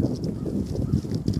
全然。